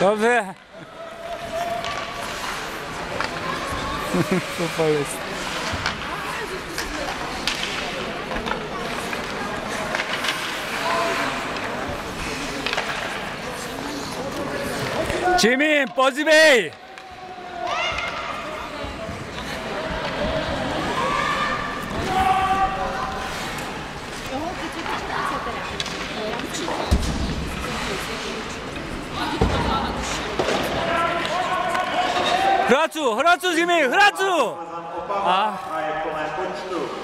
Vamos ver. Só foi isso. Jimmy, pode ver. Hracu, hracu zimy, hracu! A, a je plné počtu.